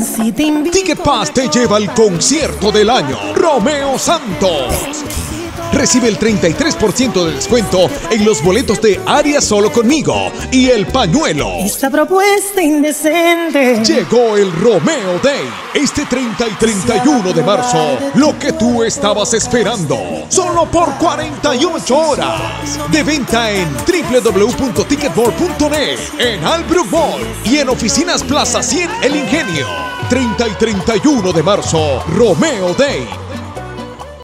Si te Ticket Pass te lleva al concierto del año, Romeo Santos. Recibe el 33% de descuento en los boletos de Aria Solo Conmigo y El Pañuelo. esta propuesta indecente. Llegó el Romeo Day, este 30 y 31 de marzo. Lo que tú estabas esperando, solo por 48 horas. De venta en www.ticketmore.net, en Albrook Mall y en oficinas Plaza 100 El Ingenio. 30 y 31 de marzo, Romeo Day.